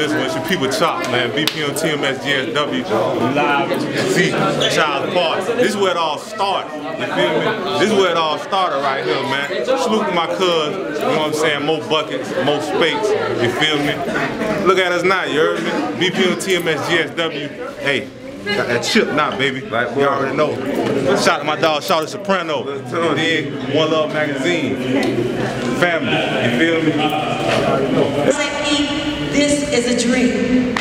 this one. It's your people chop, man. BPM TMS GSW live as see. Child Park. This is where it all started. You feel me? This is where it all started right here, man. Salute my cuz, you know what I'm saying? More buckets, more space. You feel me? Look at us now, you heard me? BPM TMS GSW. Hey, Got that chip now, baby. Like you already know. Shout out to my dog, Shawty Soprano. And then One Love Magazine. Family. You feel me? This is a dream.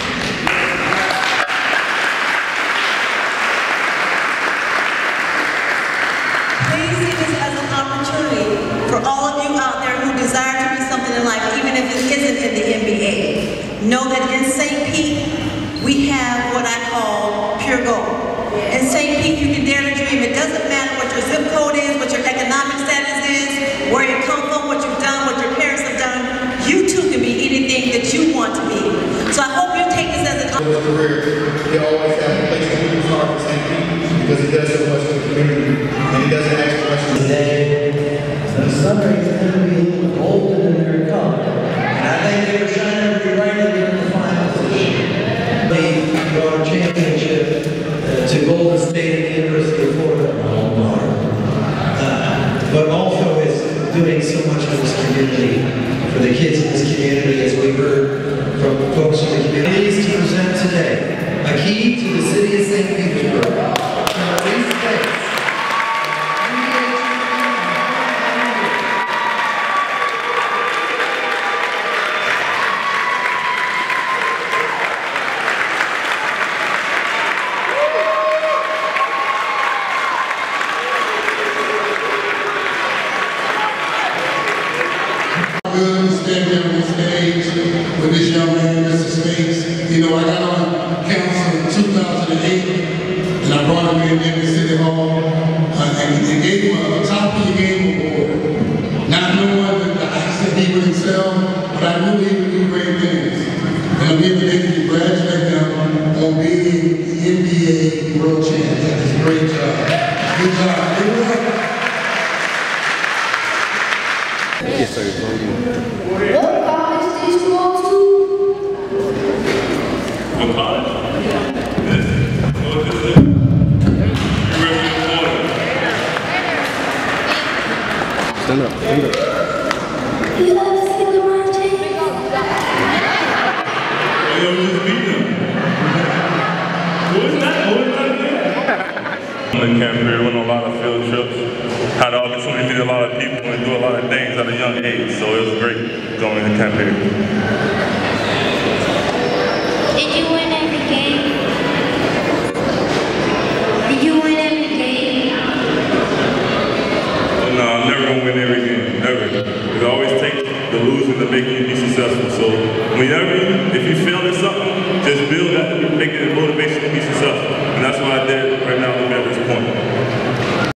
Please see this as an opportunity for all of you out there who desire to be something in life, even if it isn't in the NBA. Know that in St. Pete, we have what I call pure gold. In St. Pete, you can dare to dream. It doesn't matter what your zip code is, what your economic status is, where you come from, what you've done, what your parents have done. You too can be anything that you want to be. So I hope you take this as an career, he always has a place to heart for St. Pete because he does so much the sun going to be a golden in their. And I think they were shining brightly here in the finals this year. They brought a championship uh, to Golden State University of Florida. Uh, but also is doing so much for this community, for the kids in this community, as we Stage with this young man, Mr. Spinks. You know, I got on council in 2008 and I brought him in to City Hall uh, and they gave him a, top of the game award. Not knowing that the ice that he would excel, but I knew he would do great things. And I'm here today to congratulate him on being the NBA world champ. That is a great job. Good job. Good work. What college did you. Stand up, stand up. You James? Oh, yo, we just beat them. Who is that? Who is that In the camp period, went on a lot of field trips. Had the opportunity to meet a lot of people and do a lot of things at a young age, so it was great going to camp period. Did you win every game? Did you win every game? No, I'm never gonna win every game, never. Because I always take the losing to make you be successful. So whenever, if you fail at something, just build that, make it a motivation to be successful. And that's what I did right now get this point.